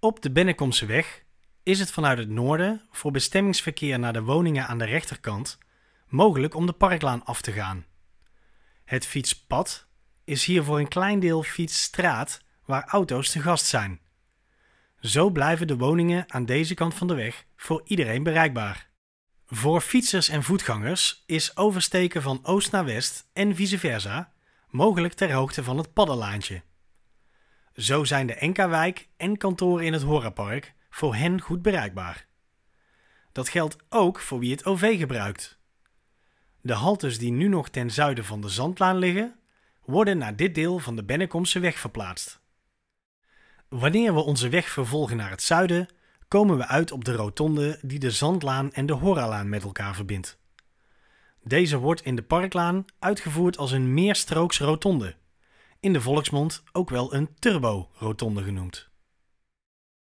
Op de Bennekomse weg is het vanuit het noorden voor bestemmingsverkeer naar de woningen aan de rechterkant mogelijk om de Parklaan af te gaan. Het fietspad is hier voor een klein deel fietsstraat waar auto's te gast zijn. Zo blijven de woningen aan deze kant van de weg voor iedereen bereikbaar. Voor fietsers en voetgangers is oversteken van oost naar west en vice versa mogelijk ter hoogte van het paddenlaantje. Zo zijn de Enkawijk en kantoren in het Horapark voor hen goed bereikbaar. Dat geldt ook voor wie het OV gebruikt. De haltes die nu nog ten zuiden van de Zandlaan liggen, worden naar dit deel van de Bennekomse weg verplaatst. Wanneer we onze weg vervolgen naar het zuiden, komen we uit op de rotonde die de Zandlaan en de Horalaan met elkaar verbindt. Deze wordt in de Parklaan uitgevoerd als een meerstrooks rotonde, in de volksmond ook wel een turbo-rotonde genoemd.